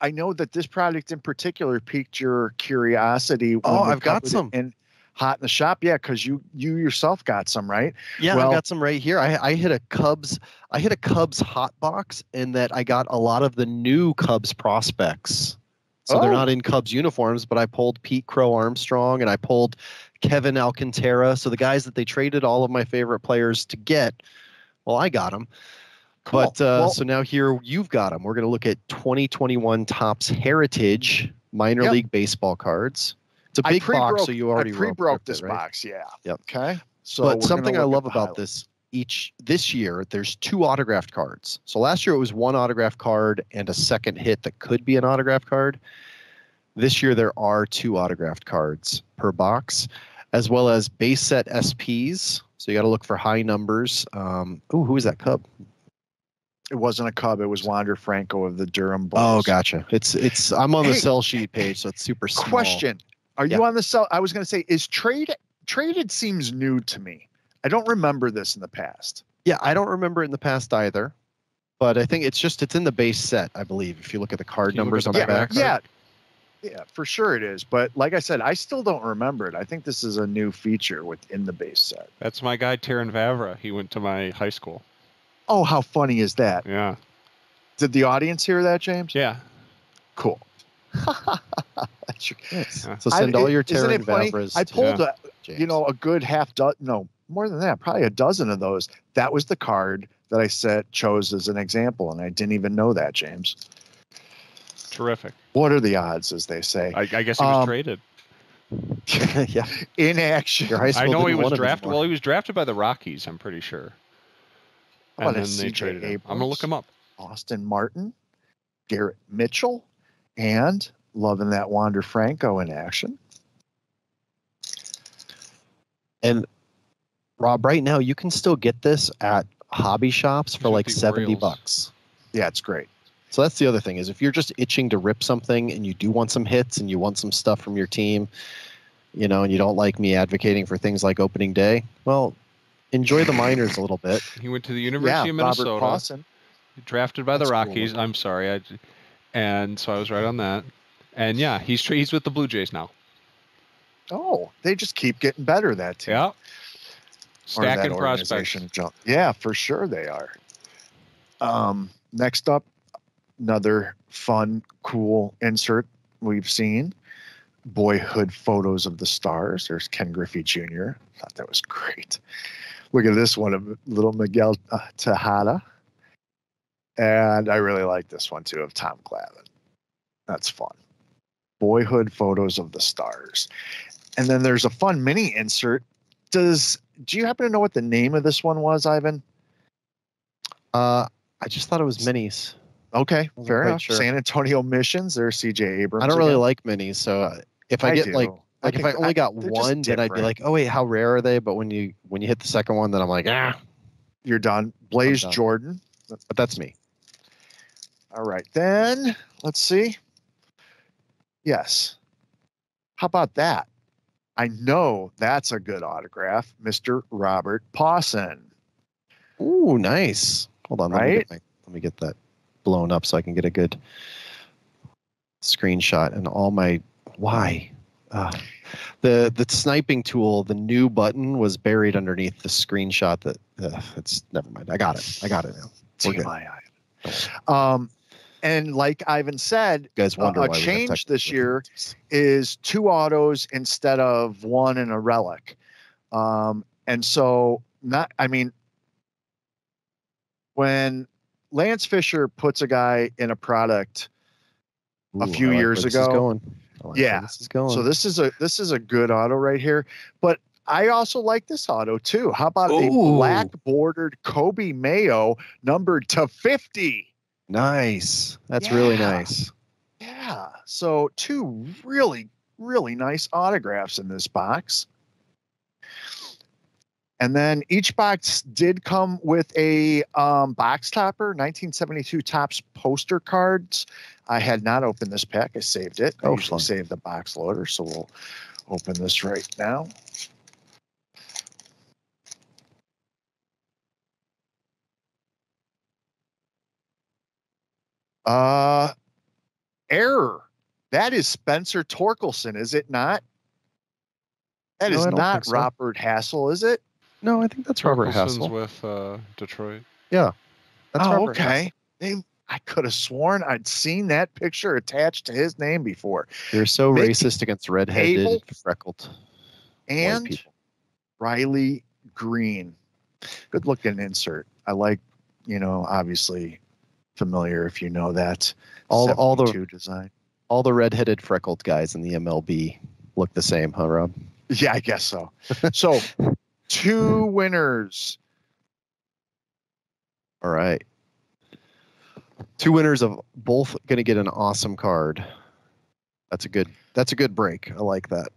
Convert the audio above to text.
I know that this product in particular piqued your curiosity. Oh, I've got some. in hot in the shop. Yeah, because you you yourself got some, right? Yeah, Well- I got some right here. I, I hit a Cubs. I hit a Cubs hot box in that I got a lot of the new Cubs prospects. So they're Oh. not in Cubs uniforms, but I pulled Pete Crow Armstrong and I pulled Kevin Alcantara. So the guys that they traded all of my favorite players to get, well, I got them. Cool. But uh, Well- so now here you've got them. We're going to look at 2021 Topps Heritage minor Yep. league baseball cards. It's a big box, so you already I pre-broke ripped it, this right? box. Yeah. Yep. Okay. So, but something I love about this each this year, there's two autographed cards. So last year it was one autographed card and a second hit that could be an autographed card. This year there are two autographed cards per box, as well as base set SPs. So you got to look for high numbers. Um, ooh, who is that Cub? It wasn't a Cub. It was Wander Franco of the Durham oh, Bulls. Oh, gotcha. It's it's. I'm on the Hey. sell sheet page, so it's super small. Question: Are you Yeah. on the sell? I was going to say, is trade traded seems new to me. I don't remember this in the past. Yeah, I don't remember it in the past either, but I think it's just it's in the base set, I believe. If you look at the card Can you look numbers on the the back back. Yeah, yeah, for sure it is. But like I said, I still don't remember it. I think this is a new feature within the base set. That's my guy, Terrin Vavra. He went to my high school. Oh, how funny is that? Yeah. Did the audience hear that, James? Yeah. Cool. That's your- Yeah. So send I- all your isn't Terrin it funny? Vavras I to pulled a, you know a good half dozen no more than that probably a dozen of those that was the card that i set chose as an example and i didn't even know that james Terrific. what are the odds as they say I, I guess he was Um, traded. yeah, in action your high school I know he was drafted. Well, he was drafted by the Rockies. I'm pretty sure. How about And a then they CJ traded him. I'm gonna look Abrams? him up. austin martin garrett mitchell and loving that wander franco in action And Rob, right now you can still get this at hobby shops for These like seventy Orioles. bucks. yeah it's great So that's the other thing is if you're just itching to rip something and you do want some hits and you want some stuff from your team, you know, and you don't like me advocating for things like opening day, well, enjoy the minors a little bit. He went to the yeah University of robert Minnesota. Puason. drafted by the That's cool. Rockies. I'm sorry, I, and so I was right on that. And yeah, he's tra- he's with the Blue Jays now. oh they just keep getting better that team Yeah, stacking prospects. jump. Yeah, for sure they are. Um, next up, another fun, cool insert we've seen. Boyhood photos of the stars. There's Ken Griffey Jr. Thought that was great. Look at this one of little Miguel uh, Tejada. And I really like this one too of Tom Glavine. That's fun. Boyhood photos of the stars. And then there's a fun mini insert. Does do you happen to know what the name of this one was, Ivan? Uh, I just thought it was minis. Okay, fair enough. sure. San Antonio Missions. There's CJ Abrams. I don't really again. like minis, so uh, if I, I get do. like like if I only got one, then I'd be like, oh wait, how rare are they? But when you when you hit the second one, then I'm like, ah. you're done. Blaze done. Jordan. But that's me. All right, then let's see. Yes. How about that? I know that's a good autograph, Mr. Robert Puason. Ooh, nice. Hold on, let me, get my, let me get that blown up so I can get a good screenshot and all my why. Uh, the the sniping tool, the new button was buried underneath the screenshot. That uh, it's never mind. I got it. I got it now. We're good. Um, and like Ivan said, You guys a- wonder a change this year is two autos instead of one and a relic. Um, and so not I mean when Lance Fisher puts a guy in a product, a few like years where this is ago. Like Yeah. this is going. so this is a this is a good auto right here. But I also like this auto too. How about a black bordered Coby Mayo numbered to 50? nice. That's really nice. Yeah. So two really, really nice autographs in this box. And then each box did come with a um, box topper, 1972 Topps poster cards. I had not opened this pack. I saved it. I Oh, usually save the box loader, so we'll open this right now. Uh, error. That is Spencer Torkelson, is it not? That No, is don't so. Robert Hassell, is it? No, I think that's Robert Torkelson's Hassell. with uh, Detroit. Yeah, that's oh, Robert okay. Hassell. I could have sworn I'd seen that picture attached to his name before. They're so Mickey racist against redheaded, Abel freckled And. Riley Greene. Good looking insert. I like, you know, obviously familiar if you know that. All- all the- 72 design. All the redheaded, freckled guys in the MLB look the same, huh, Rob? Yeah, I guess so. So, two winners. All right. Two winners of both going to get an awesome card. That's a good. That's a good break. I like that.